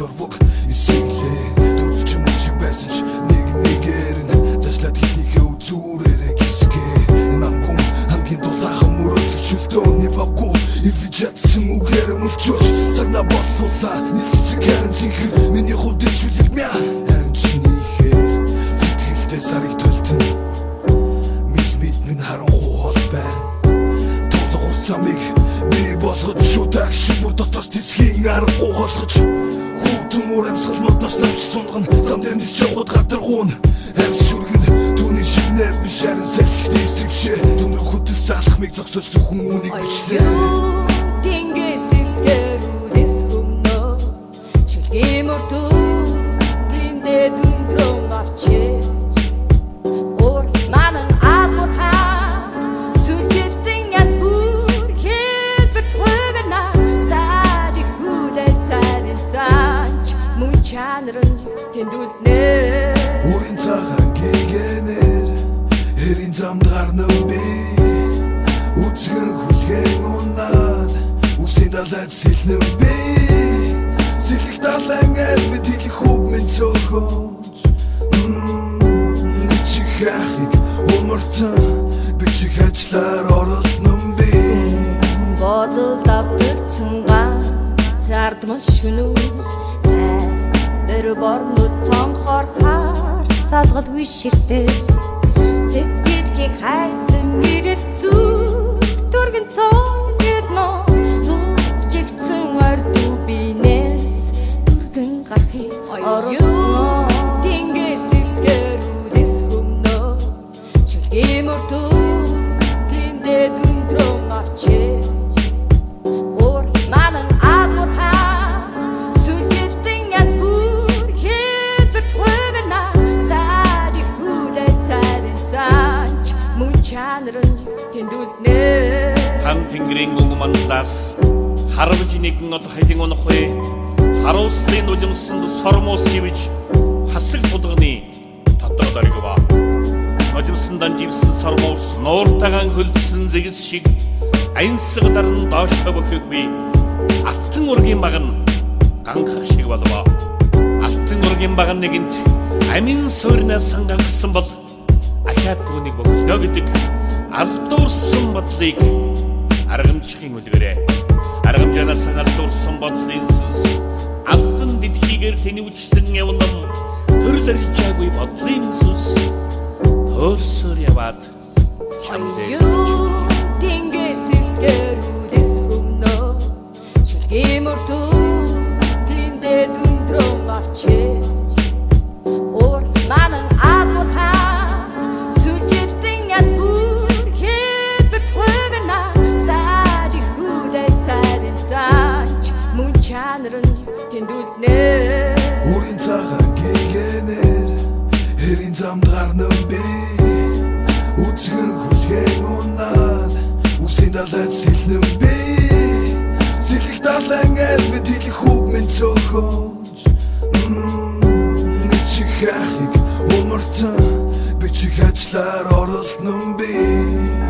шорвог эсэглээ дөрвөлч юм шиг байсан ч нэг нэгээр нь зашлаад хэлнийхээ үзүүрээрээ гисгэ. Намгум хамгийн дулаахан мөрөдлөг чөлтөөний вагу эвлэж ятсан үгээр мөлчөөч сагна бодлуулаа. Нийццэг харин зинхэр миний хувьд шүлэг мя. Харин чинийхээр сэтгэлдээ сарыг төлтөн. Мил мэд минь харанхуу хол байна тулгуур замыг болгож шүтэг шиг бүр дотоос тисхийн аргагүй болгож. Хүүтэн мөр амьсгал модноос навч сунган зам дээр нис чавхад гадаргуун амьс шүргэн түүний шинэ биш харин салхит эсвшээ түнрэг хөтөс алхмыг зогсож зөвхөн үнийг бичлээ тэндүүлнэ Үрийн цагаан гээгэнэр Хэрийн замд гарна би Үзгэн хүлгэн унаад Үсийн далайд сэлнэ би Сэлэх далайн элвэд хэлэх хөв минь цөхөөж Бичих ахыг умартан Бичих ажлаар оролдсон би Бодол давтагдсан ганцаардмал шүнүү Зайвэр борнууд цонхоор хаар салгал виширтэй Цэцгэдгийг хайсан мэрэт зүг Дүргэн цогт чанарын тэндүүлнэ Хан тэнгэрийн гүммандаас харавж нэгэн од хайлын унахгүй харуулслын улимсанд сормоос живж хасаг тулганы татар даргва Ожимсандан живсэн сормоос нууртагаан хөлдсөн зэгс шиг аянсаг дарн доошоо бөхөхви алтан ургийн баг нь ганхах шиг болов алтан ургийн баг нэгэнт амин суурнаас сангагсан бол ахаад түүнийг бохлоо гэдэг алдуурсан бодлыг аргамжихын үлгэрээ. Аргамжаанаас алдуурсан бодлын сүнс. Алтан дэлхийгээр тэнэвчлэн явнам төрөл арилжаагүй бодлын сүнс. Төөрсөр яваад чамдээ тэнгэр сэрсгэр үдэс хүмнөө Шүлгэмөр түлгэндээ дүндрөн авчээ Мөн чанарын тэндүүлнэ Үрийн цагаан гээгэнэр Хэрийн замд гарна би. Үзгэн хүлгэн унаад Үсийн далайд сэлнэ би. Сэлэх далайн элвэд хэлэх хөв минь цөхөөж Бичих ахыг умартан Бичих ажлаар оролдсон би